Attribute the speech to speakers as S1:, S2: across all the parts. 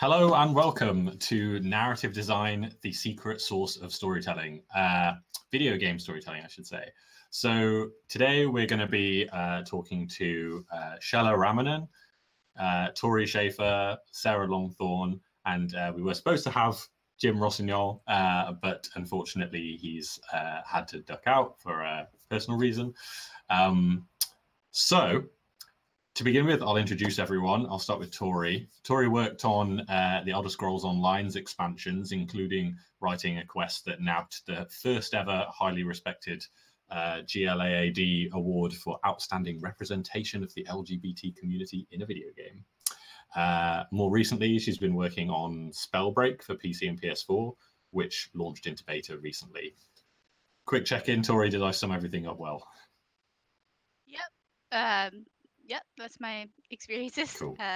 S1: Hello and welcome to Narrative Design, the secret sauce of storytelling, uh, video game storytelling, I should say. So today we're going to be uh, talking to uh, Chella Ramanan, uh, Tori Schafer, Sarah Longthorne, and uh, we were supposed to have Jim Rossignol, uh, but unfortunately he's uh, had to duck out for a personal reason. Um, so to begin with, I'll introduce everyone. I'll start with Tori. Tori worked on uh, the Elder Scrolls Online's expansions, including writing a quest that nabbed the first ever highly respected uh, GLAAD award for outstanding representation of the LGBT community in a video game. Uh, more recently, she's been working on Spellbreak for PC and PS4, which launched into beta recently. Quick check in, Tori, did I sum everything up well?
S2: Yep. Um, yep, that's my experiences.
S1: Cool.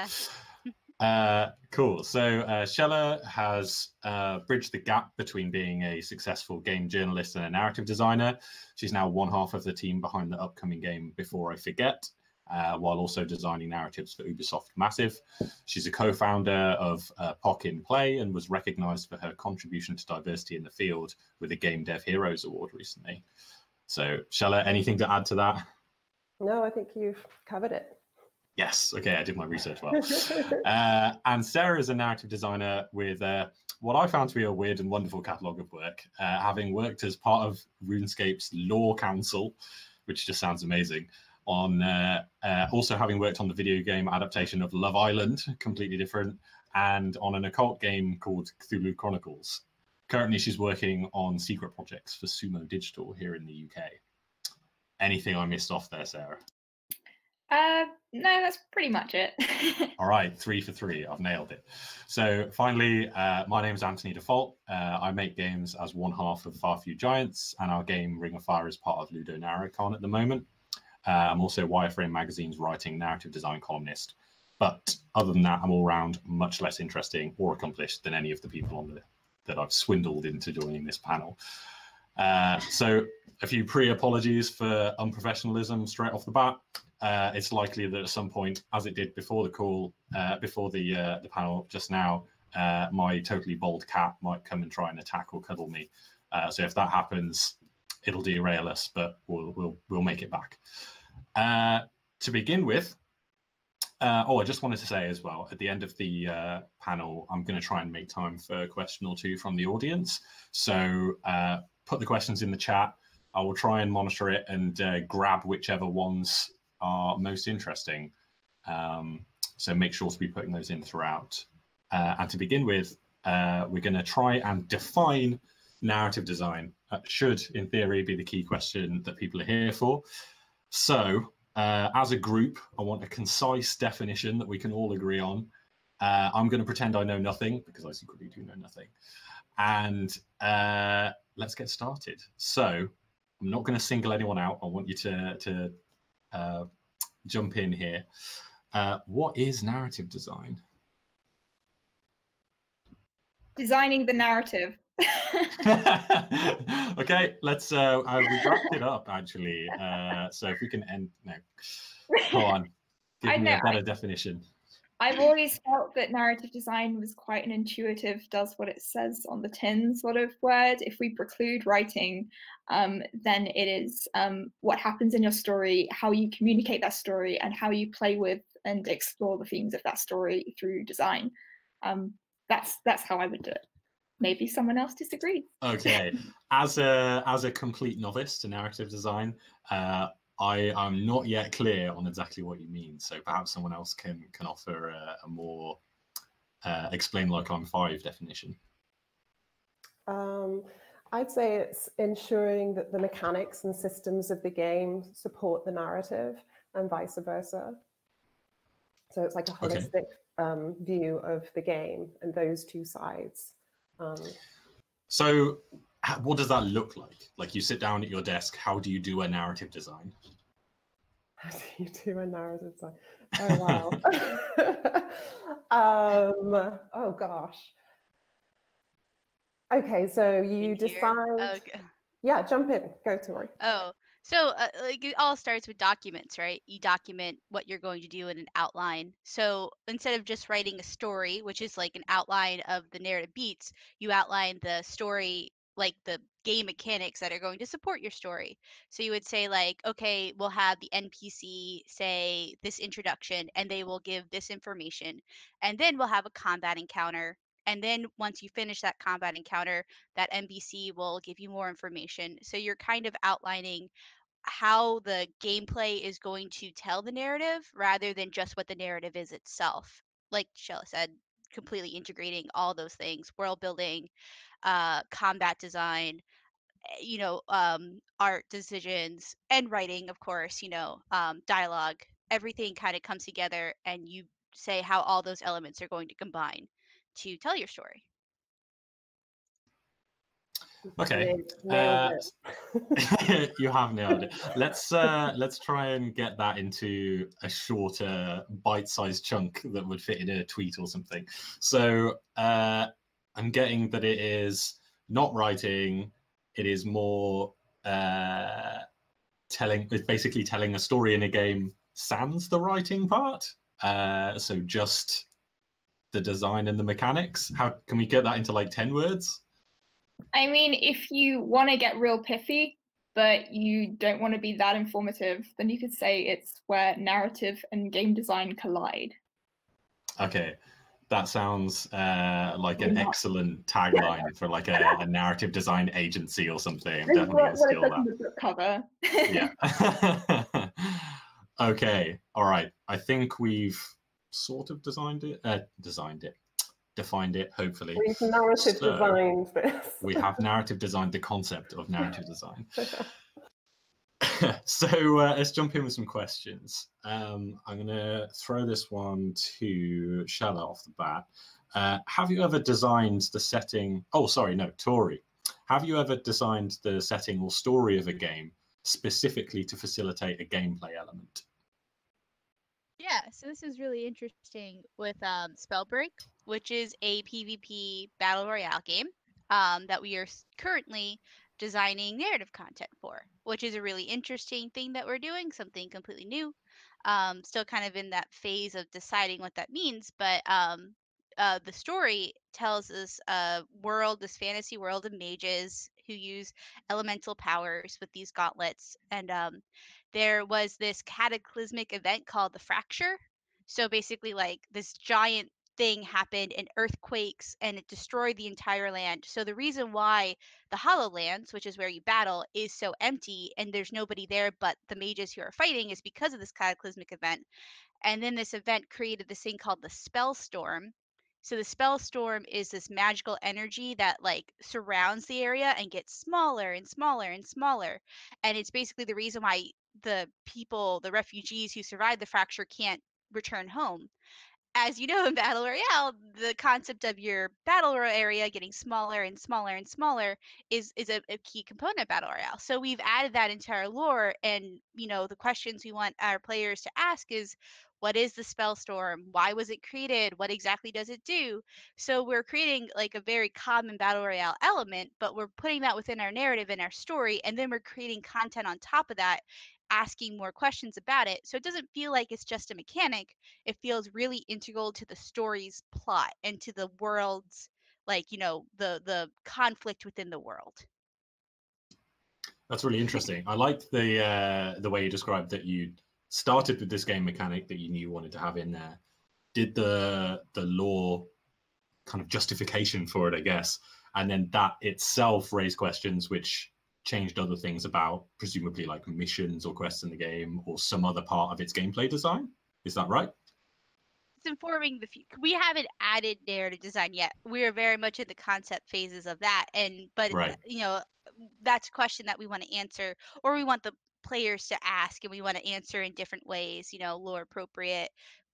S2: Uh,
S1: Uh, cool. So uh, Chella has uh, bridged the gap between being a successful game journalist and a narrative designer. She's now one half of the team behind the upcoming game Before I Forget, uh, while also designing narratives for Ubisoft Massive. She's a co-founder of uh, POC in Play and was recognized for her contribution to diversity in the field with the Game Dev Heroes Award recently. So Chella, anything to add to that?
S3: No, I think you've covered it.
S1: Yes. Okay, I did my research well. uh, and Sarah is a narrative designer with uh, what I found to be a weird and wonderful catalogue of work, uh, having worked as part of RuneScape's Lore Council, which just sounds amazing. On uh, uh, also having worked on the video game adaptation of Love Island, completely different, and on an occult game called Cthulhu Chronicles. Currently, she's working on secret projects for Sumo Digital here in the UK. Anything I missed off there, Sarah?
S4: Uh, no, that's pretty much it.
S1: All right, three for three. I've nailed it. So finally, uh, my name is Antony de Fault. Uh, I make games as one half of Far Few Giants, and our game Ring of Fire is part of LudoNarraCon at the moment. Uh, I'm also Wireframe Magazine's writing narrative design columnist. But other than that, I'm all round much less interesting or accomplished than any of the people on the that I've swindled into joining this panel. Uh, so a few pre-apologies for unprofessionalism straight off the bat. Uh, it's likely that at some point, as it did before the call, uh, before the uh, the panel just now, uh, my totally bald cat might come and try and attack or cuddle me. Uh, so if that happens, it'll derail us, but we'll we'll we'll make it back. to begin with, oh, I just wanted to say as well, at the end of the panel, I'm going to try and make time for a question or two from the audience. So put the questions in the chat. I will try and monitor it and uh, grab whichever ones are most interesting. Um, so make sure to be putting those in throughout. Uh, and to begin with, uh, we're going to try and define narrative design. Should, in theory, be the key question that people are here for. So, uh, as a group, I want a concise definition that we can all agree on. Uh, I'm going to pretend I know nothing because I secretly do know nothing. And uh, let's get started. So, I'm not going to single anyone out. I want you to to uh, jump in here. Uh, what is narrative design?
S4: Designing the narrative.
S1: okay, let's. Uh, uh, we wrapped it up actually. Uh, so if we can end now, go on. Give
S4: I
S1: me
S4: know,
S1: a better
S4: I-
S1: definition.
S4: I've always felt that narrative design was quite an intuitive, does what it says on the tin sort of word. If we preclude writing, um, then it is um, what happens in your story, how you communicate that story, and how you play with and explore the themes of that story through design. Um, that's that's how I would do it. Maybe someone else disagrees.
S1: Okay, as a as a complete novice to narrative design, uh, I am not yet clear on exactly what you mean. So perhaps someone else can can offer a, a more uh, explain like I'm five definition.
S3: Um, I'd say it's ensuring that the mechanics and systems of the game support the narrative and vice versa. So it's like a
S1: Okay.
S3: holistic um, view of the game and those two sides. Um,
S1: So h- what does that look like? Like you sit down at your desk, how do you do a narrative design?
S3: how do you do a narrative design? Oh wow. um, oh gosh. Okay, so you
S2: in here.
S3: decide.
S2: Okay.
S3: Yeah, jump in. Go, to Tori.
S2: Oh, So, uh, like, it all starts with documents, right? You document what you're going to do in an outline. So, instead of just writing a story, which is like an outline of the narrative beats, you outline the story, like the game mechanics that are going to support your story. So, you would say, like, okay, we'll have the NPC say this introduction, and they will give this information. And then we'll have a combat encounter. And then once you finish that combat encounter, that NPC will give you more information. So, you're kind of outlining how the gameplay is going to tell the narrative rather than just what the narrative is itself. Like Chella said, completely integrating all those things world building, uh, combat design, eh, you know, um, art decisions, and writing, of course, you know, um, dialogue. Everything kind of comes together, and you say how all those elements are going to combine to tell your story.
S1: Okay. Uh, you have nailed it. Let's uh, let's try and get that into a shorter, bite-sized chunk that would fit in a tweet or something. So uh, I'm getting that it is not writing. It is more uh, telling. It's basically telling a story in a game. Sans the writing part. Uh, so just the design and the mechanics. How can we get that into like ten words?
S4: I mean, if you want to get real pithy, but you don't want to be that informative, then you could say it's where narrative and game design collide.
S1: Okay, that sounds uh, like an excellent tagline for like a, a narrative design agency or something. I'm
S4: This
S1: definitely
S4: what, what
S1: steal that.
S4: the book cover.
S1: Yeah. okay. All right. I think we've sort of designed it. Uh, designed it. Defined it. Hopefully,
S3: We've narrative
S1: So,
S3: designed this.
S1: we have narrative designed the concept of narrative design. so uh, let's jump in with some questions. Um, I'm going to throw this one to Chella off the bat. Uh, have you ever designed the setting? Oh, sorry, no, Tori. Have you ever designed the setting or story of a game specifically to facilitate a gameplay element?
S2: Yeah, so this is really interesting with um, Spellbreak, which is a PvP battle royale game um, that we are currently designing narrative content for, which is a really interesting thing that we're doing, something completely new. Um, still kind of in that phase of deciding what that means, but um, uh, the story tells us a world, this fantasy world of mages who use elemental powers with these gauntlets, and um, there was this cataclysmic event called the fracture. So basically, like this giant thing happened and earthquakes and it destroyed the entire land. So the reason why the Hollow Lands, which is where you battle, is so empty and there's nobody there but the mages who are fighting is because of this cataclysmic event. And then this event created this thing called the spell storm. So the spell storm is this magical energy that like surrounds the area and gets smaller and smaller and smaller. And it's basically the reason why the people, the refugees who survived the fracture can't return home. As you know in Battle Royale, the concept of your battle royale area getting smaller and smaller and smaller is is a, a key component of Battle Royale. So we've added that into our lore and you know the questions we want our players to ask is what is the spell storm? Why was it created? What exactly does it do? So we're creating like a very common battle royale element, but we're putting that within our narrative and our story, and then we're creating content on top of that, asking more questions about it. So it doesn't feel like it's just a mechanic. It feels really integral to the story's plot and to the world's like, you know, the the conflict within the world.
S1: That's really interesting. I like the uh, the way you described that you started with this game mechanic that you knew you wanted to have in there. Did the the lore kind of justification for it, I guess, and then that itself raised questions which changed other things about presumably like missions or quests in the game or some other part of its gameplay design. Is that right?
S2: It's informing the future. We haven't added narrative design yet. We are very much in the concept phases of that, and but
S1: Right.
S2: you know, that's a question that we want to answer, or we want the players to ask, and we want to answer in different ways. You know, lore appropriate.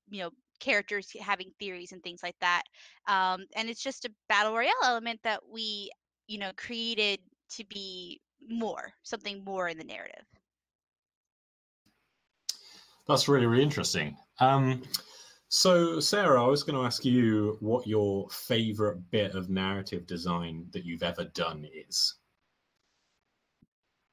S2: You know, characters having theories and things like that. Um, and it's just a battle royale element that we, you know, created to be more something more in the narrative.
S1: That's really, really interesting. Um, so, Sarah, I was going to ask you what your favorite bit of narrative design that you've ever done is.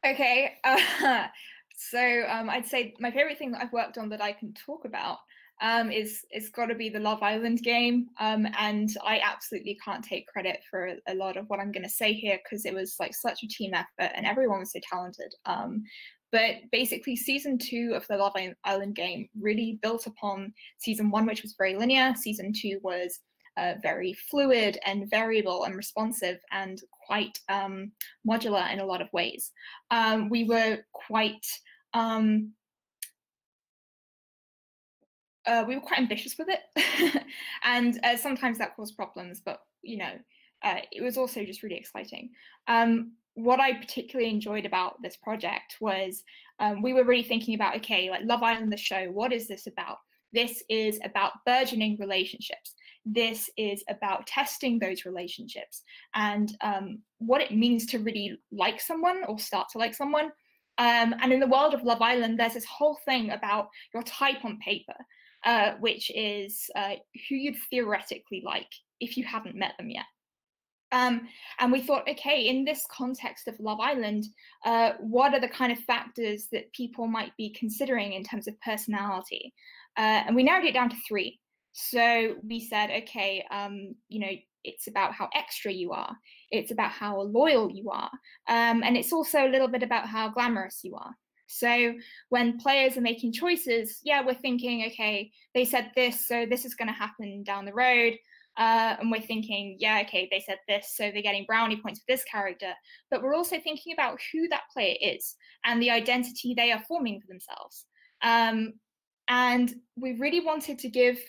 S4: Okay, uh, so um, I'd say my favorite thing that I've worked on that I can talk about um, is it's got to be the Love Island game, um, and I absolutely can't take credit for a lot of what I'm going to say here because it was like such a team effort and everyone was so talented. Um, but basically, season two of the Love Island game really built upon season one, which was very linear. Season two was uh, very fluid and variable and responsive and quite um, modular in a lot of ways. Um, we were quite um, uh, we were quite ambitious with it, and uh, sometimes that caused problems. But you know, uh, it was also just really exciting. Um, what I particularly enjoyed about this project was um, we were really thinking about okay, like Love Island, the show. What is this about? This is about burgeoning relationships. This is about testing those relationships and um, what it means to really like someone or start to like someone. Um, and in the world of Love Island, there's this whole thing about your type on paper, uh, which is uh, who you'd theoretically like if you haven't met them yet. Um, and we thought, okay, in this context of Love Island, uh, what are the kind of factors that people might be considering in terms of personality? Uh, and we narrowed it down to three. So we said, okay, um, you know, it's about how extra you are, it's about how loyal you are, um, and it's also a little bit about how glamorous you are. So when players are making choices, yeah, we're thinking, okay, they said this, so this is going to happen down the road. Uh, and we're thinking, yeah, okay, they said this, so they're getting brownie points for this character. But we're also thinking about who that player is and the identity they are forming for themselves. Um, and we really wanted to give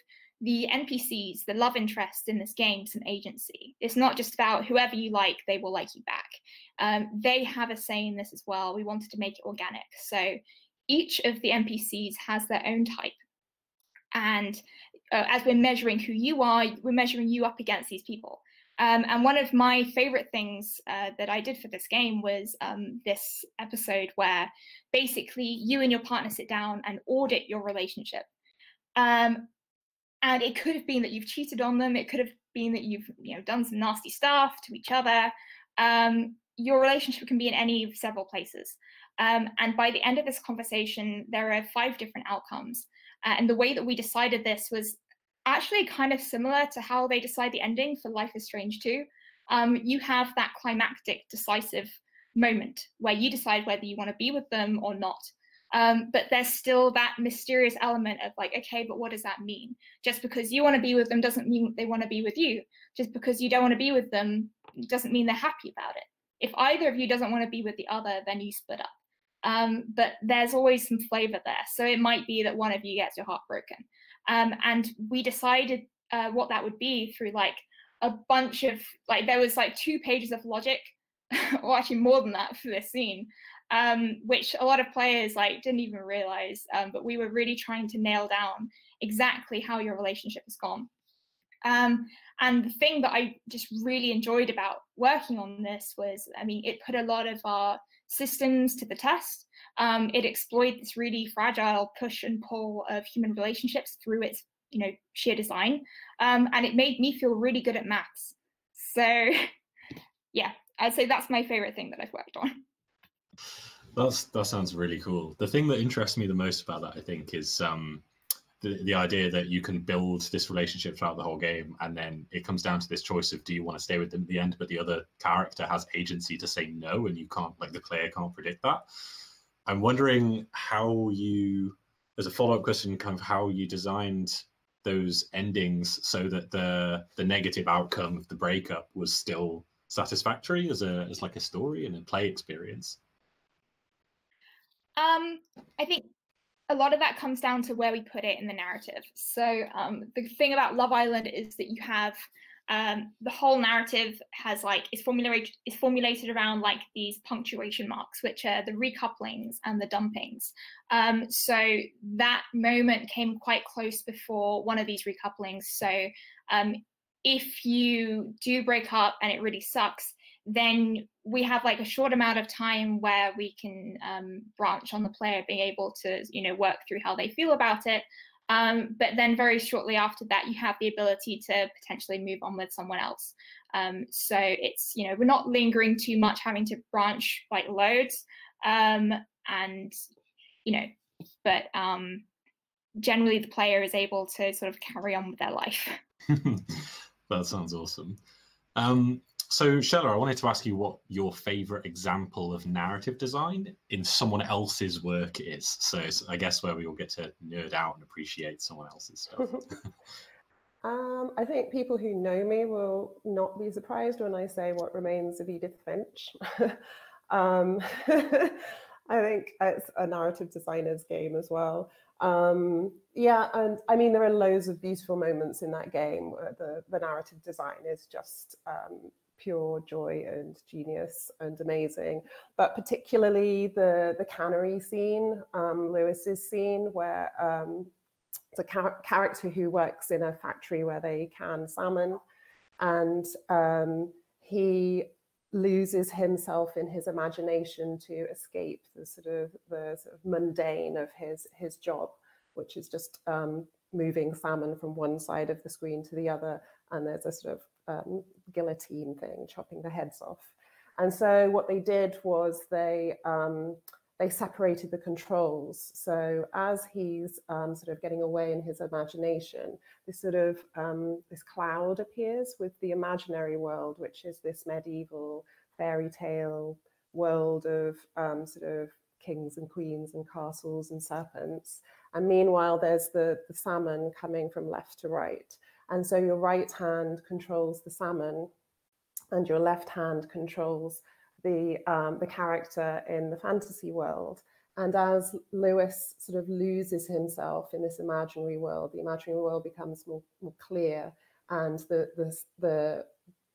S4: the NPCs, the love interests in this game, some agency. It's not just about whoever you like, they will like you back. Um, they have a say in this as well. We wanted to make it organic. So each of the NPCs has their own type. And uh, as we're measuring who you are, we're measuring you up against these people. Um, and one of my favorite things uh, that I did for this game was um, this episode where basically you and your partner sit down and audit your relationship. Um, and it could have been that you've cheated on them. It could have been that you've you know done some nasty stuff to each other. Um, your relationship can be in any of several places. Um, and by the end of this conversation, there are five different outcomes. Uh, and the way that we decided this was actually kind of similar to how they decide the ending for Life is Strange too Um, you have that climactic, decisive moment where you decide whether you want to be with them or not. Um, but there's still that mysterious element of like, okay, but what does that mean? Just because you want to be with them doesn't mean they want to be with you. Just because you don't want to be with them doesn't mean they're happy about it. If either of you doesn't want to be with the other, then you split up. Um, but there's always some flavor there. So it might be that one of you gets your heart broken. Um, and we decided uh, what that would be through like a bunch of like there was like two pages of logic, or actually more than that for this scene, um, which a lot of players like didn't even realize. Um, but we were really trying to nail down exactly how your relationship has gone. Um, and the thing that I just really enjoyed about working on this was, I mean, it put a lot of our systems to the test. Um, it explored this really fragile push and pull of human relationships through its, you know, sheer design, um, and it made me feel really good at maths. So, yeah, I'd say that's my favorite thing that I've worked on.
S1: That's that sounds really cool. The thing that interests me the most about that, I think, is um, the the idea that you can build this relationship throughout the whole game, and then it comes down to this choice of do you want to stay with them at the end, but the other character has agency to say no, and you can't, like the player can't predict that. I'm wondering how you, as a follow up question, kind of how you designed those endings so that the the negative outcome of the breakup was still satisfactory as a as like a story and a play experience
S4: um, I think a lot of that comes down to where we put it in the narrative. So um, the thing about Love Island is that you have um, the whole narrative has like is formulated is formulated around like these punctuation marks, which are the recouplings and the dumpings. Um, so that moment came quite close before one of these recouplings. So um, if you do break up and it really sucks, then we have like a short amount of time where we can um, branch on the player being able to you know work through how they feel about it um, but then very shortly after that you have the ability to potentially move on with someone else um, so it's you know we're not lingering too much having to branch like loads um, and you know, but um, generally the player is able to sort of carry on with their life.
S1: that sounds awesome. Um, so, Chella, I wanted to ask you what your favorite example of narrative design in someone else's work is. So, I guess where we all get to nerd out and appreciate someone else's stuff.
S3: um, I think people who know me will not be surprised when I say what remains of Edith Finch. um, I think it's a narrative designer's game as well. Um, yeah, and I mean, there are loads of beautiful moments in that game where the, the narrative design is just um, pure joy and genius and amazing. But particularly the the cannery scene, um, Lewis's scene, where um, it's a char character who works in a factory where they can salmon, and um, he loses himself in his imagination to escape the sort of the sort of mundane of his his job, which is just um, moving salmon from one side of the screen to the other, and there's a sort of um, guillotine thing, chopping the heads off. And so what they did was they um, they separated the controls. So as he's um, sort of getting away in his imagination, this sort of um, this cloud appears with the imaginary world, which is this medieval fairy tale world of um, sort of kings and queens and castles and serpents. And meanwhile, there's the, the salmon coming from left to right. And so your right hand controls the salmon and your left hand controls the, um, the character in the fantasy world. And as Lewis sort of loses himself in this imaginary world, the imaginary world becomes more, more clear and the, the, the,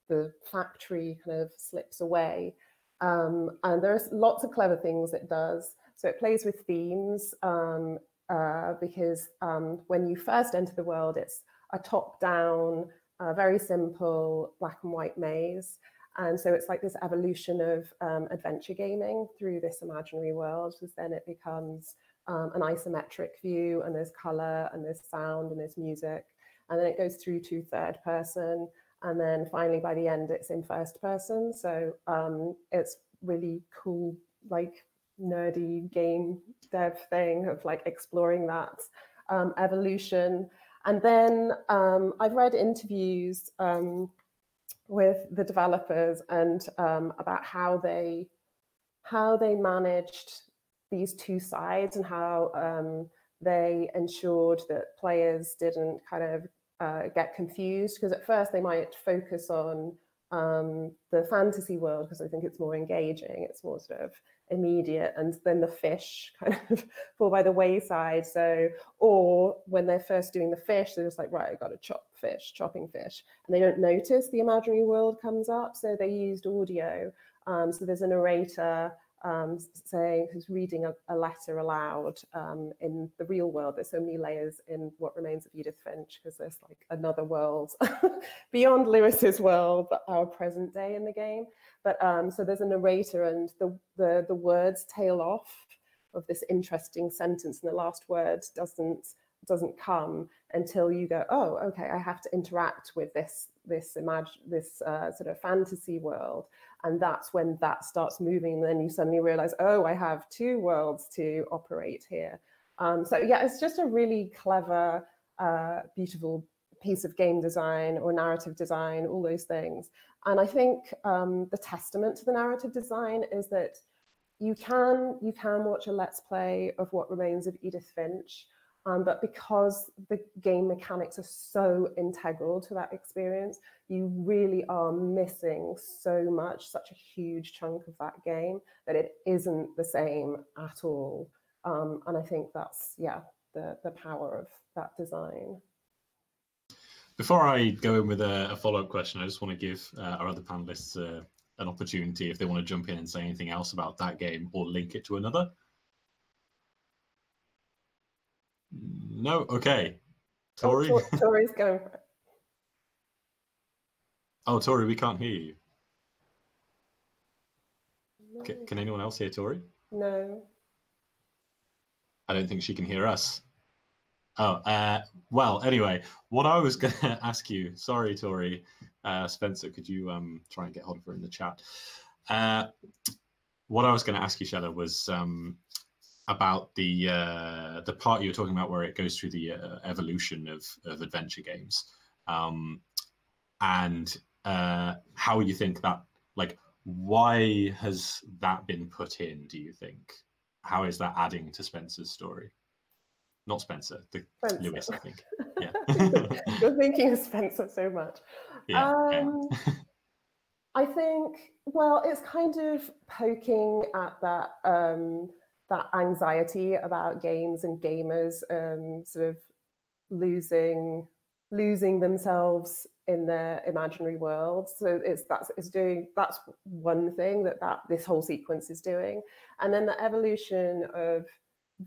S3: the factory kind of slips away. Um, and there's lots of clever things it does. So it plays with themes um, uh, because um, when you first enter the world, it's a top-down, uh, very simple black and white maze. And so it's like this evolution of um, adventure gaming through this imaginary world, because then it becomes um, an isometric view, and there's color, and there's sound, and there's music. And then it goes through to third person. And then finally, by the end, it's in first person. So um, it's really cool, like nerdy game dev thing of like exploring that um, evolution. And then um, I've read interviews um, with the developers and um, about how they how they managed these two sides and how um, they ensured that players didn't kind of uh, get confused because at first they might focus on um, the fantasy world because I think it's more engaging. It's more sort of immediate and then the fish kind of fall by the wayside. So or when they're first doing the fish they're just like right i got to chop fish chopping fish. And they don't notice the imaginary world comes up so they used audio. Um, so there's a narrator um, saying who's reading a, a letter aloud um, in the real world. There's so many layers in what remains of Edith Finch because there's like another world beyond Lewis's world, but our present day in the game. But um, so there's a narrator, and the, the the words tail off of this interesting sentence, and the last word doesn't doesn't come until you go, oh, okay, I have to interact with this this imagine this uh, sort of fantasy world, and that's when that starts moving. And then you suddenly realize, oh, I have two worlds to operate here. Um, so yeah, it's just a really clever, uh, beautiful piece of game design or narrative design, all those things. And I think um, the testament to the narrative design is that you can you can watch a let's play of what remains of Edith Finch, um, but because the game mechanics are so integral to that experience, you really are missing so much, such a huge chunk of that game that it isn't the same at all. Um, and I think that's yeah the the power of that design.
S1: Before I go in with a, a follow up question, I just want to give uh, our other panelists uh, an opportunity if they want to jump in and say anything else about that game or link it to another. No, okay. Tori.
S3: Oh, Tori's going. For it.
S1: Oh, Tori, we can't hear you. No. Can, can anyone else hear Tori?
S3: No.
S1: I don't think she can hear us. Oh, uh, well, anyway, what I was going to ask you, sorry, Tori, uh, Spencer, could you um, try and get hold of her in the chat? Uh, what I was going to ask you, Chella, was um, about the uh, the part you were talking about where it goes through the uh, evolution of of adventure games, um, and uh, how you think that like why has that been put in? Do you think how is that adding to Spencer's story? Not Spencer, the Spencer. Lewis, I think. Yeah.
S3: You're thinking of Spencer so much.
S1: Yeah. Um,
S3: yeah. I think well, it's kind of poking at that um, that anxiety about games and gamers um, sort of losing losing themselves in their imaginary world. So it's that's it's doing that's one thing that that this whole sequence is doing, and then the evolution of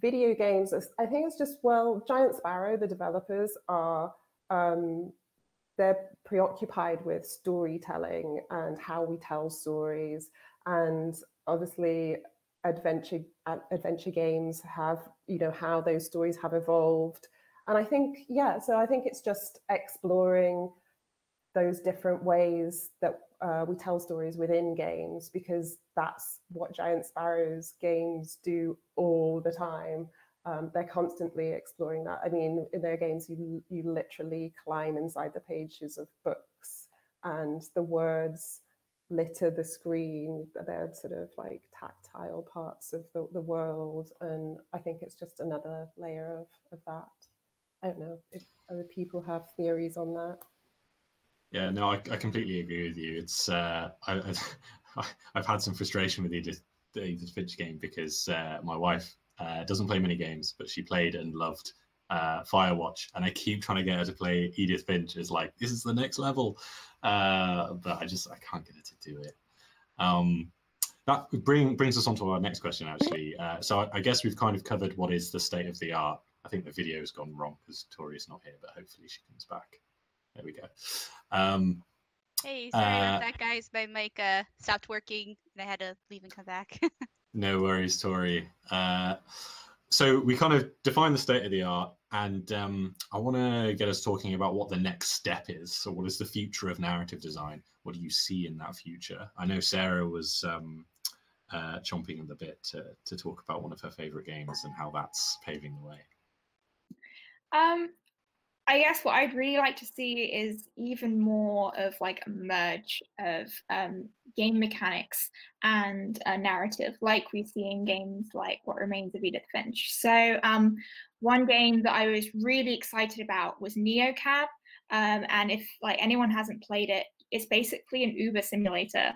S3: video games. I think it's just well, Giant Sparrow, the developers are um, they're preoccupied with storytelling and how we tell stories, and obviously adventure adventure games have you know how those stories have evolved and i think yeah so i think it's just exploring those different ways that uh, we tell stories within games because that's what Giant Sparrow's games do all the time. Um, they're constantly exploring that. I mean, in their games, you you literally climb inside the pages of books, and the words litter the screen. They're sort of like tactile parts of the, the world, and I think it's just another layer of, of that. I don't know if other people have theories on that.
S1: Yeah, no, I, I completely agree with you. It's uh, I, I, have had some frustration with the Edith, the Finch game because uh, my wife uh, doesn't play many games, but she played and loved uh, Firewatch, and I keep trying to get her to play Edith Finch. Is like this is the next level, uh, but I just I can't get her to do it. Um, that bring, brings us on to our next question, actually. Uh, so I, I, guess we've kind of covered what is the state of the art. I think the video's gone wrong because Tori's not here, but hopefully she comes back. There we go. Um,
S2: hey, sorry uh, about that, guys. My mic uh, stopped working and I had to leave and come back.
S1: no worries, Tori. So we kind of define the state of the art, and um, I want to get us talking about what the next step is. So, what is the future of narrative design? What do you see in that future? I know Sarah was um, uh, chomping at the bit to, to talk about one of her favorite games and how that's paving the way.
S4: Um, I guess what I'd really like to see is even more of like a merge of um, game mechanics and a narrative, like we see in games like What Remains of Edith Finch. So, um, one game that I was really excited about was NeoCab, um, and if like anyone hasn't played it, it's basically an Uber simulator,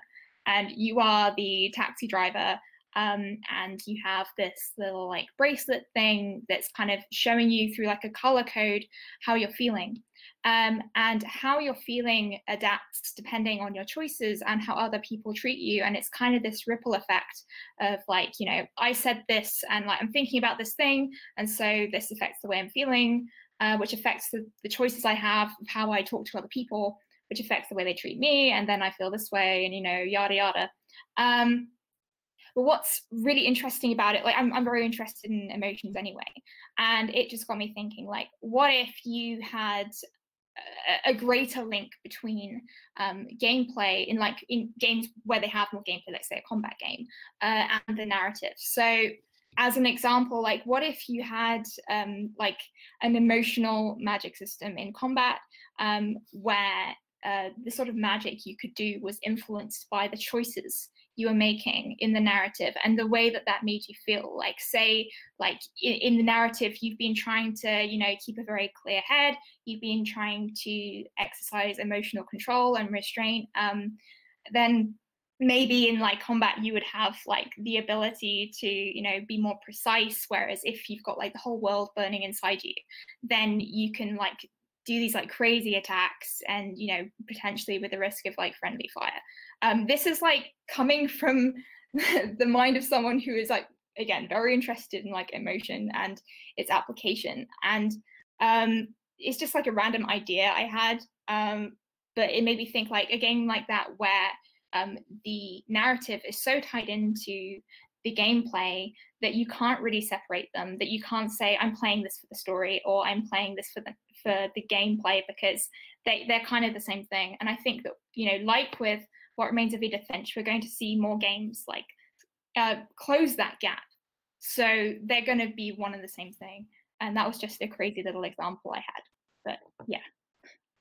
S4: and you are the taxi driver um, and you have this little like bracelet thing that's kind of showing you through like a color code how you're feeling um, and how you're feeling adapts depending on your choices and how other people treat you and it's kind of this ripple effect of like you know i said this and like i'm thinking about this thing and so this affects the way i'm feeling uh, which affects the, the choices i have of how i talk to other people which affects the way they treat me and then i feel this way and you know yada yada. Um, but what's really interesting about it, like I'm, I'm very interested in emotions anyway. And it just got me thinking, like, what if you had a, greater link between um, gameplay in like in games where they have more gameplay, let's say a combat game, uh, and the narrative. So as an example, like what if you had um, like an emotional magic system in combat um, where uh, the sort of magic you could do was influenced by the choices you were making in the narrative and the way that that made you feel. Like say like in, in, the narrative you've been trying to you know keep a very clear head. You've been trying to exercise emotional control and restraint. Um, then maybe in like combat you would have like the ability to you know be more precise. Whereas if you've got like the whole world burning inside you then you can like do these like crazy attacks and you know potentially with the risk of like friendly fire um, this is like coming from the mind of someone who is like again very interested in like emotion and its application. And um, it's just like a random idea i had um, but it made me think like a game like that where um, the narrative is so tied into the gameplay that you can't really separate them that you can't say i'm playing this for the story or i'm playing this for the for the gameplay because they, they're kind of the same thing. And i think that you know like with what remains of edith finch we're going to see more games like uh, close that gap. So they're going to be one and the same thing. And that was just a crazy little example I had. But yeah.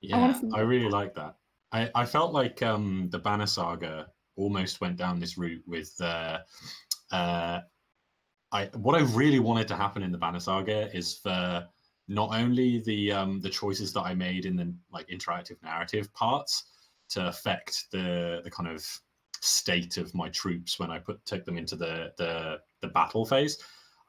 S1: Yeah, I, I really like that. I, I felt like um, the Banner Saga almost went down this route with uh, uh, I what I really wanted to happen in the Banner Saga is for not only the um, the choices that I made in the like interactive narrative parts to affect the the kind of state of my troops when I put took them into the the the battle phase.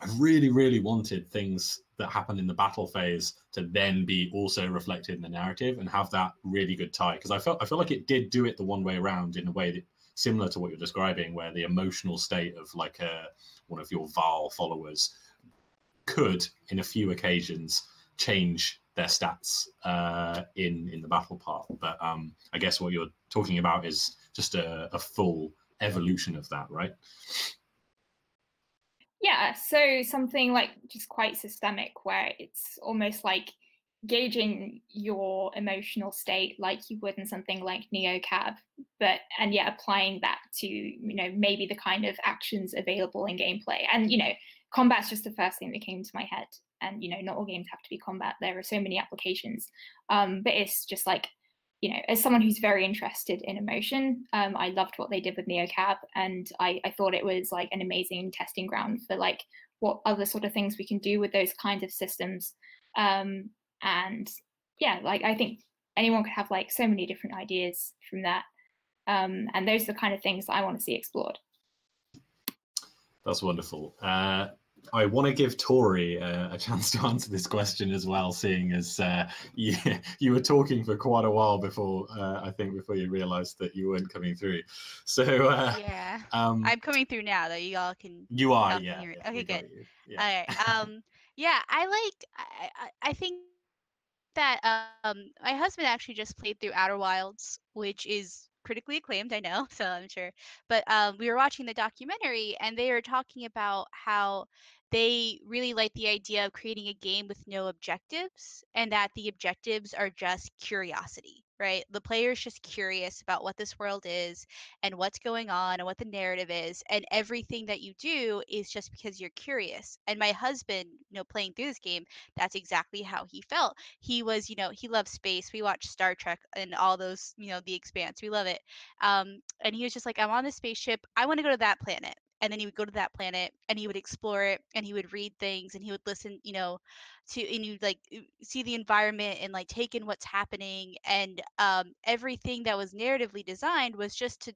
S1: I really, really wanted things that happen in the battle phase to then be also reflected in the narrative and have that really good tie. Because I felt I feel like it did do it the one way around in a way that similar to what you're describing, where the emotional state of like a one of your varl followers could, in a few occasions, change their stats uh, in in the battle part. But um, I guess what you're talking about is just a, a full evolution of that, right?
S4: Yeah, so something like just quite systemic, where it's almost like gauging your emotional state like you would in something like neocab but and yet applying that to you know maybe the kind of actions available in gameplay and you know combat's just the first thing that came to my head and you know not all games have to be combat. There are so many applications. Um, but it's just like you know as someone who's very interested in emotion um, i loved what they did with neocab and I, I thought it was like an amazing testing ground for like what other sort of things we can do with those kinds of systems. Um, and yeah like i think anyone could have like so many different ideas from that. Um, and those are the kind of things that i want to see explored.
S1: That's wonderful. Uh, I want to give Tori uh, a chance to answer this question as well, seeing as uh, you, you were talking for quite a while before, uh, I think, before you realised that you weren't coming through. So
S2: uh, yeah, um, I'm coming through now, though. You all can.
S1: You are, yeah,
S2: yeah. Okay, good. Yeah. All right. Um, yeah, I like. I, I, I think that um my husband actually just played through Outer Wilds, which is critically acclaimed, I know, so I'm sure. But um, we were watching the documentary, and they were talking about how they really like the idea of creating a game with no objectives, and that the objectives are just curiosity right? The player is just curious about what this world is and what's going on and what the narrative is. And everything that you do is just because you're curious. And my husband, you know, playing through this game, that's exactly how he felt. He was, you know, he loves space. We watch Star Trek and all those, you know, the expanse. We love it. Um, and he was just like, I'm on this spaceship. I want to go to that planet and then he would go to that planet and he would explore it and he would read things and he would listen you know to and you'd like see the environment and like take in what's happening and um, everything that was narratively designed was just to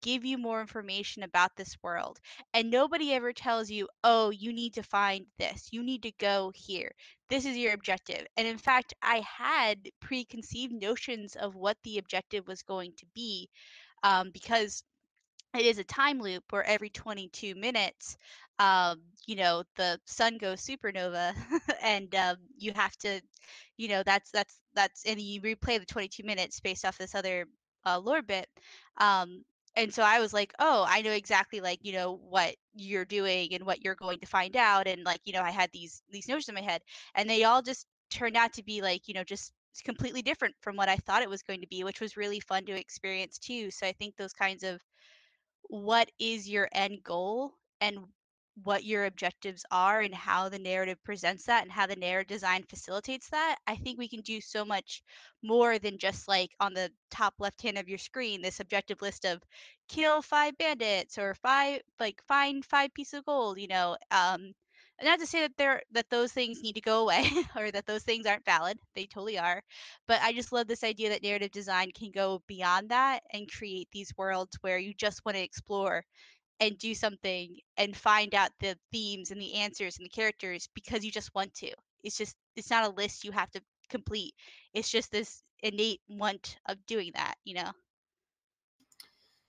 S2: give you more information about this world and nobody ever tells you oh you need to find this. You need to go here. This is your objective. And in fact i had preconceived notions of what the objective was going to be um, because it is a time loop where every 22 minutes um, you know the sun goes supernova and um, you have to you know that's that's that's and you replay the 22 minutes based off this other uh, lore bit um, and so i was like oh i know exactly like you know what you're doing and what you're going to find out and like you know i had these these notions in my head and they all just turned out to be like you know just completely different from what i thought it was going to be which was really fun to experience too so i think those kinds of what is your end goal and what your objectives are and how the narrative presents that and how the narrative design facilitates that i think we can do so much more than just like on the top left hand of your screen this objective list of kill five bandits or five like find five pieces of gold you know um not to say that they're that those things need to go away or that those things aren't valid they totally are but i just love this idea that narrative design can go beyond that and create these worlds where you just want to explore and do something and find out the themes and the answers and the characters because you just want to. It's just it's not a list you have to complete. It's just this innate want of doing that you know?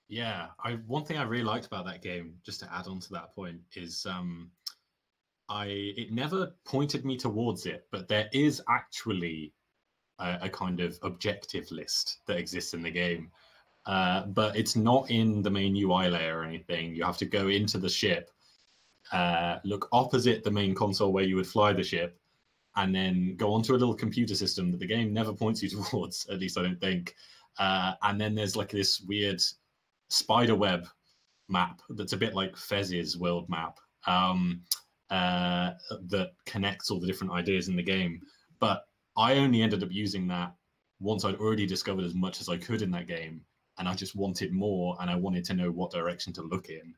S1: Yeah i one thing i really liked about that game just to add on to that point is um I it never pointed me towards it, but there is actually a, a kind of objective list that exists in the game. Uh, but it's not in the main UI layer or anything. You have to go into the ship, uh, look opposite the main console where you would fly the ship, and then go onto a little computer system that the game never points you towards. At least I don't think. Uh, and then there's like this weird spider web map that's a bit like Fez's world map um, uh, that connects all the different ideas in the game. But I only ended up using that once I'd already discovered as much as I could in that game, and I just wanted more, and I wanted to know what direction to look in.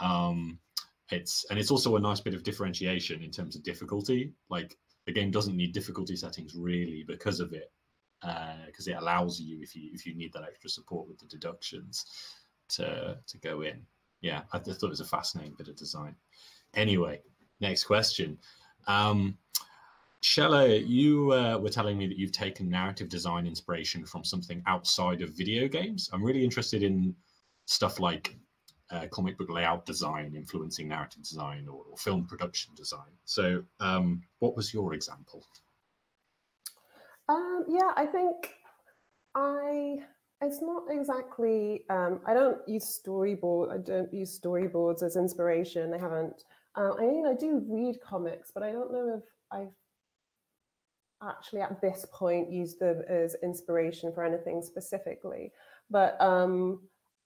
S1: Um, it's and it's also a nice bit of differentiation in terms of difficulty. Like the game doesn't need difficulty settings really because of it, because uh, it allows you if you if you need that extra support with the deductions to to go in. Yeah, I thought it was a fascinating bit of design. Anyway, next question. Um, Chella, you uh, were telling me that you've taken narrative design inspiration from something outside of video games. I'm really interested in stuff like uh, comic book layout design influencing narrative design or, or film production design. So, um, what was your example?
S3: Um, yeah, I think I. It's not exactly. Um, I don't use storyboard. I don't use storyboards as inspiration. I haven't. Uh, I mean, I do read comics, but I don't know if I've actually at this point used them as inspiration for anything specifically. But um,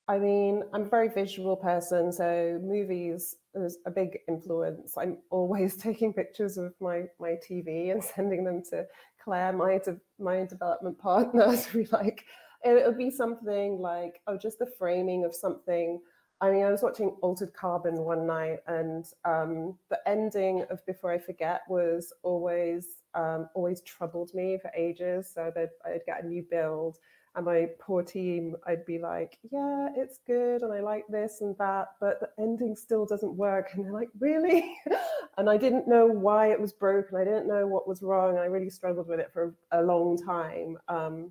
S3: I mean, I'm a very visual person, so movies is a big influence. I'm always taking pictures of my my TV and sending them to Claire, my de- my development partner. to be like, it would be something like, oh, just the framing of something. I mean, I was watching Altered Carbon one night, and um, the ending of Before I Forget was always um, always troubled me for ages. So that I'd get a new build and my poor team, I'd be like, yeah, it's good, and I like this and that, but the ending still doesn't work. And they're like, really? and I didn't know why it was broken. I didn't know what was wrong. I really struggled with it for a long time. Um,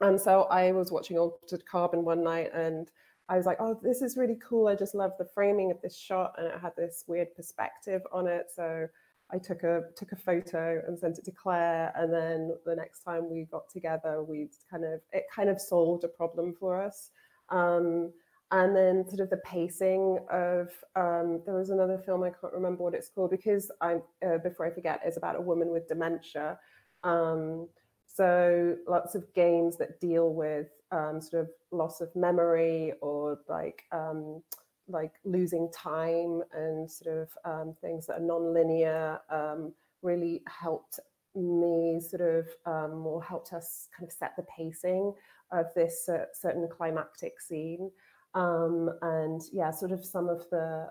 S3: and so I was watching Altered Carbon one night, and I was like, oh, this is really cool. I just love the framing of this shot, and it had this weird perspective on it. So I took a took a photo and sent it to Claire, and then the next time we got together, we kind of it kind of solved a problem for us. Um, and then sort of the pacing of um, there was another film I can't remember what it's called because I uh, before I forget is about a woman with dementia. Um, so lots of games that deal with um, sort of loss of memory or like um, like losing time and sort of um, things that are non-linear um, really helped me sort of um, or helped us kind of set the pacing of this uh, certain climactic scene. Um, and yeah sort of some of the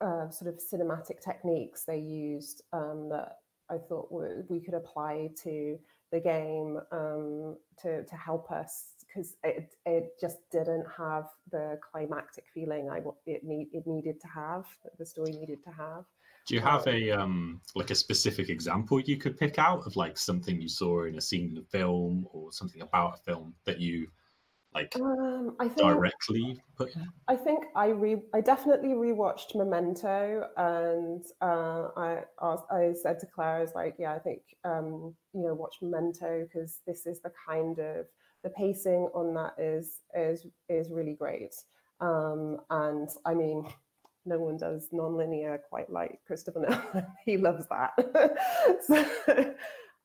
S3: uh, sort of cinematic techniques they used that I thought we could apply to the game to to help us because it, it just didn't have the climactic feeling I it need it needed to have the story needed to have.
S1: Do you have um, a um like a specific example you could pick out of like something you saw in a scene in a film or something about a film that you like um, I think, directly put in?
S3: I think I re I definitely rewatched Memento and uh, I asked, I said to Claire I was like yeah I think um, you know watch Memento because this is the kind of the pacing on that is is is really great. Um, and I mean, no one does nonlinear quite like Christopher Nolan. he loves that. so,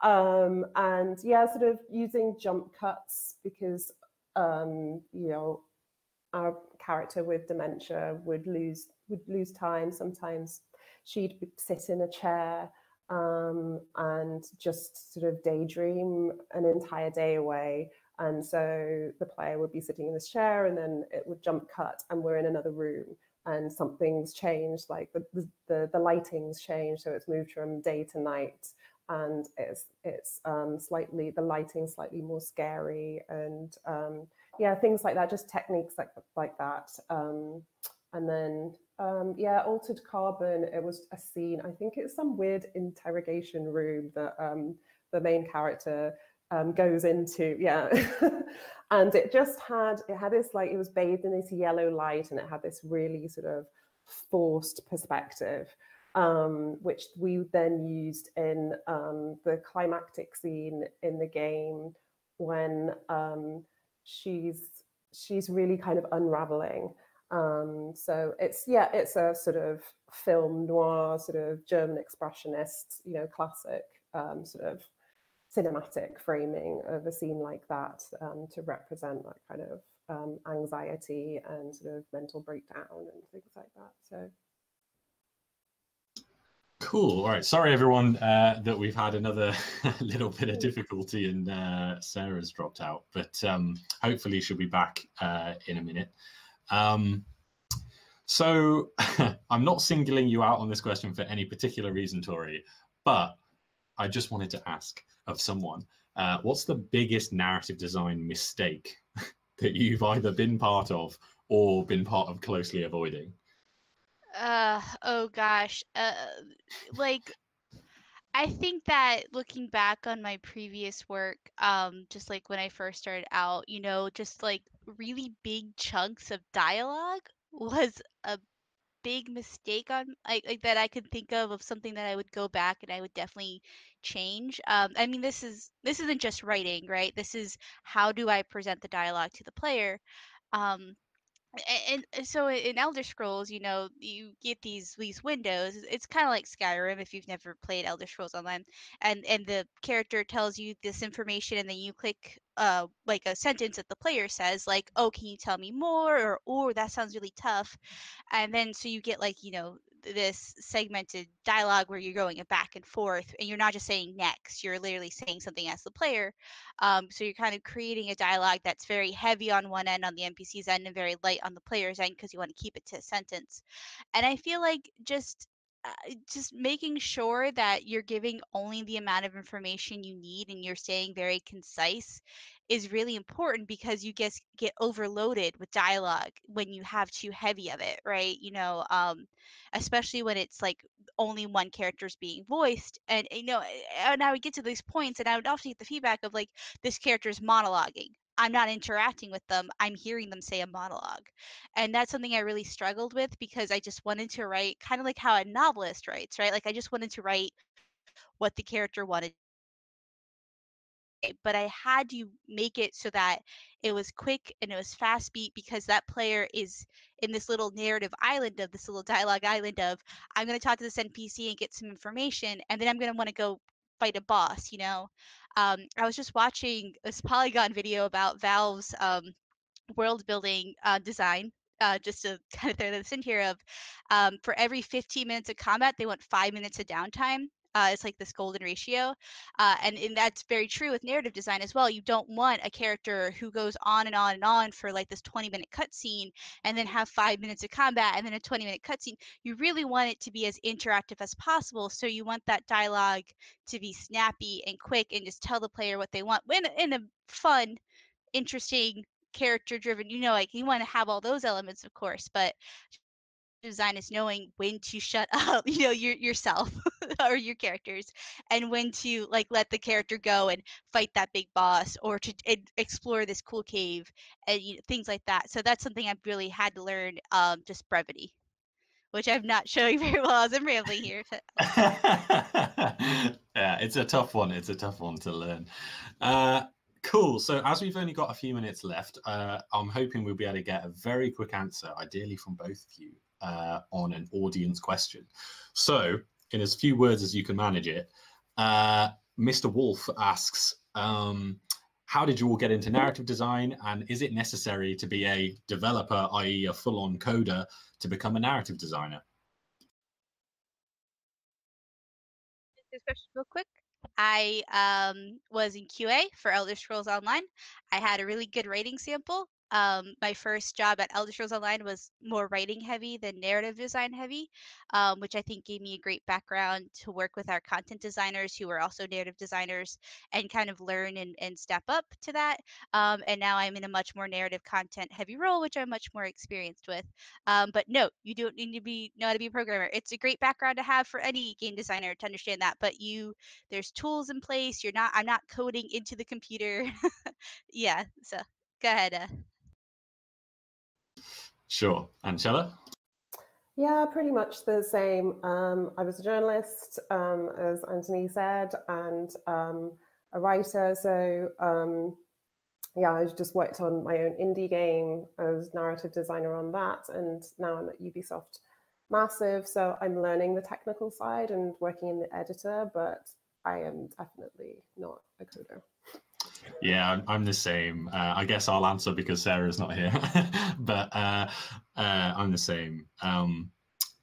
S3: um, and yeah, sort of using jump cuts because um, you know our character with dementia would lose would lose time. Sometimes she'd sit in a chair um, and just sort of daydream an entire day away and so the player would be sitting in this chair and then it would jump cut and we're in another room and something's changed, like the, the, the lighting's changed. So it's moved from day to night and it's, it's um, slightly, the lighting slightly more scary and um, yeah, things like that, just techniques like, like that. Um, and then, um, yeah, Altered Carbon, it was a scene, I think it's some weird interrogation room that um, the main character um, goes into yeah and it just had it had this like it was bathed in this yellow light and it had this really sort of forced perspective um, which we then used in um, the climactic scene in the game when um, she's she's really kind of unraveling um, so it's yeah it's a sort of film noir sort of german expressionist you know classic um, sort of cinematic framing of a scene like that um, to represent that kind of anxiety and sort of mental breakdown and things like that. So.
S1: Cool. All right. Sorry, everyone, uh, that we've had another little bit of difficulty and uh, Sarah's dropped out, but um, hopefully she'll be back uh, in a minute. Um, so I'm not singling you out on this question for any particular reason, Tori, but I just wanted to ask of someone, uh, what's the biggest narrative design mistake that you've either been part of or been part of closely avoiding?
S2: Uh oh gosh. Uh like I think that looking back on my previous work, um, just like when I first started out, you know, just like really big chunks of dialogue was a big mistake on like, like that I could think of of something that I would go back and I would definitely change. Um, I mean, this is this isn't just writing, right? This is how do I present the dialogue to the player. Um, and, and so in Elder Scrolls, you know, you get these these windows. It's kind of like Skyrim if you've never played Elder Scrolls Online, and and the character tells you this information, and then you click uh like a sentence that the player says, like, "Oh, can you tell me more?" or "Oh, that sounds really tough," and then so you get like you know this segmented dialogue where you're going back and forth and you're not just saying next you're literally saying something as the player. Um, so you're kind of creating a dialogue that's very heavy on one end on the npc's end and very light on the player's end because you want to keep it to a sentence. And i feel like just uh, just making sure that you're giving only the amount of information you need and you're staying very concise is really important because you get get overloaded with dialogue when you have too heavy of it right you know um especially when it's like only one character is being voiced and you know and i would get to these points and i would often get the feedback of like this character is monologuing I'm not interacting with them. I'm hearing them say a monologue. And that's something I really struggled with because I just wanted to write kind of like how a novelist writes, right? Like I just wanted to write what the character wanted but I had to make it so that it was quick and it was fast beat because that player is in this little narrative island of this little dialogue island of I'm going to talk to this NPC and get some information and then I'm going to want to go fight a boss, you know. Um, I was just watching this Polygon video about Valve's um, world building uh, design uh, just to kind of throw this in here of um, for every 15 minutes of combat they want five minutes of downtime uh, it's like this golden ratio. Uh, and, and that's very true with narrative design as well. You don't want a character who goes on and on and on for like this 20 minute cutscene and then have five minutes of combat and then a 20 minute cutscene. You really want it to be as interactive as possible. So you want that dialogue to be snappy and quick and just tell the player what they want in, in a fun, interesting, character driven you know like you want to have all those elements of course but design is knowing when to shut up you know your, yourself or your characters and when to like let the character go and fight that big boss or to explore this cool cave and you know, things like that so that's something i've really had to learn um, just brevity which i'm not showing very well as i'm rambling here
S1: yeah it's a tough one it's a tough one to learn uh, Cool. So, as we've only got a few minutes left, uh, I'm hoping we'll be able to get a very quick answer, ideally from both of you, uh, on an audience question. So, in as few words as you can manage it, uh, Mr. Wolf asks, um, how did you all get into narrative design and is it necessary to be a developer, i.e. a full-on coder, to become a narrative designer?
S2: This question real quick. I um, was in QA for Elder Scrolls Online. I had a really good writing sample um, my first job at Elder Scrolls Online was more writing heavy than narrative design heavy, um, which I think gave me a great background to work with our content designers who were also narrative designers and kind of learn and, and step up to that. Um, and now I'm in a much more narrative content heavy role, which I'm much more experienced with. Um, but no, you don't need to be know how to be a programmer. It's a great background to have for any game designer to understand that. But you, there's tools in place. You're not. I'm not coding into the computer. yeah. So go ahead. Uh.
S1: Sure. Ancella?
S3: Yeah, pretty much the same. Um, I was a journalist, um, as Antony said, and um, a writer. So, um, yeah, I just worked on my own indie game. as narrative designer on that, and now I'm at Ubisoft Massive. So I'm learning the technical side and working in the editor, but I am definitely not a coder.
S1: Yeah, I'm, the same. Uh, I guess I'll answer because Sarah's not here, but uh, uh, I'm the same. Um,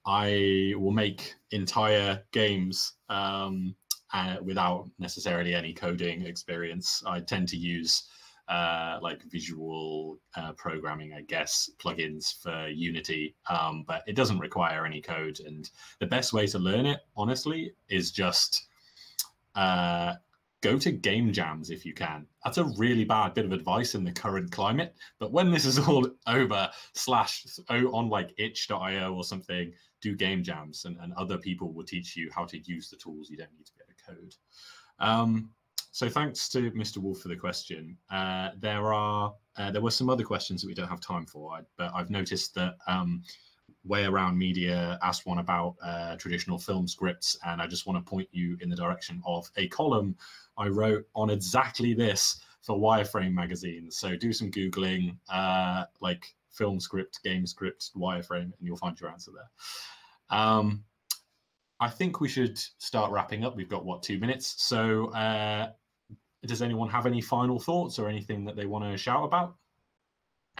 S1: I will make entire games um, uh, without necessarily any coding experience. I tend to use uh, like visual uh, programming, I guess, plugins for Unity, um, but it doesn't require any code. And the best way to learn it, honestly, is just go to game jams if you can. That's a really bad bit of advice in the current climate. But when this is all over, slash on like itch.io or something, do game jams and, and other people will teach you how to use the tools. You don't need to be able to code. Um, so thanks to Mr. Wolf for the question. Uh, there are uh, there were some other questions that we don't have time for, but I've noticed that um, Way Around Media asked one about uh, traditional film scripts, and I just want to point you in the direction of a column I wrote on exactly this for Wireframe magazine. So do some googling, uh, like film script, game script, Wireframe, and you'll find your answer there. Um, I think we should start wrapping up. We've got what two minutes. So, uh, does anyone have any final thoughts or anything that they want to shout about?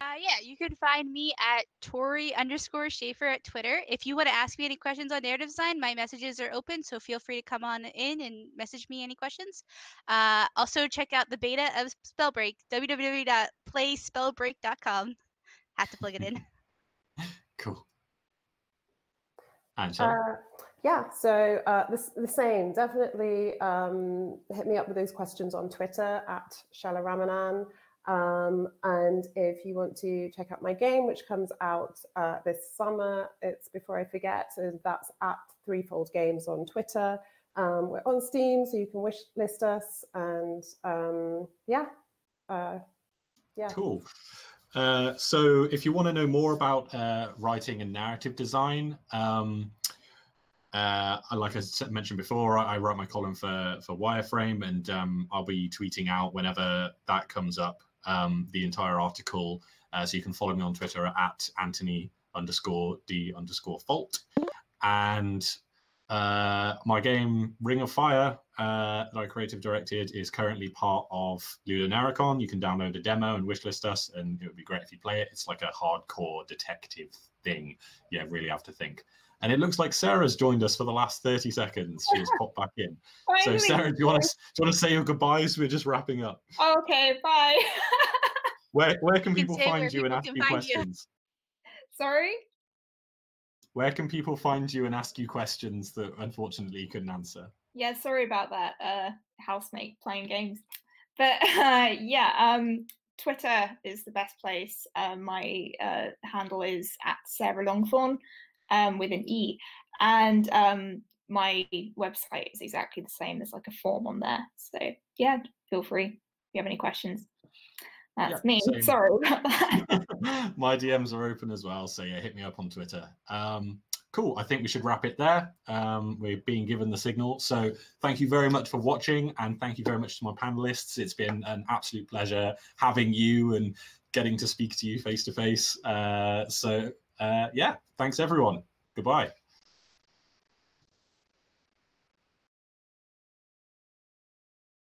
S2: Uh, yeah, you can find me at Tori underscore Schafer at Twitter. If you want to ask me any questions on narrative design, my messages are open, so feel free to come on in and message me any questions. Uh, also, check out the beta of Spellbreak, www.playspellbreak.com. Have to plug it in.
S1: cool.
S3: And uh, yeah, so uh, the, the same. Definitely um, hit me up with those questions on Twitter at Chella Ramanan. Um, and if you want to check out my game, which comes out uh, this summer, it's Before I Forget, and that's at Threefold Games on Twitter. Um, we're on Steam, so you can wish list us. And um, yeah, uh, yeah.
S1: Cool. Uh, so if you want to know more about uh, writing and narrative design, um, uh, like I mentioned before, I, write my column for for Wireframe, and um, I'll be tweeting out whenever that comes up um, the entire article. Uh, so you can follow me on Twitter at Antony underscore D underscore Fault, and uh, my game Ring of Fire uh, that I creative directed is currently part of LudoNarraCon. You can download a demo and wishlist us, and it would be great if you play it. It's like a hardcore detective thing. Yeah, really have to think. And it looks like Sarah's joined us for the last 30 seconds. She's popped back in. so Sarah, do you want to do you want to say your goodbyes? We're just wrapping up.
S4: Okay, bye.
S1: where where can people find you and ask you questions?
S4: You. Sorry?
S1: Where can people find you and ask you questions that unfortunately you couldn't answer?
S4: Yeah, sorry about that. Uh housemate playing games. But uh yeah, um Twitter is the best place. Uh, my uh, handle is at Sarah Longthorne um, with an E. And um, my website is exactly the same. There's like a form on there. So yeah, feel free if you have any questions. That's yeah, me. Same. Sorry about that.
S1: my DMs are open as well. So yeah, hit me up on Twitter. Um, cool. I think we should wrap it there. Um, we're being given the signal. So thank you very much for watching and thank you very much to my panelists. It's been an absolute pleasure having you and getting to speak to you face to face. Uh, so Uh, yeah, thanks everyone. Goodbye.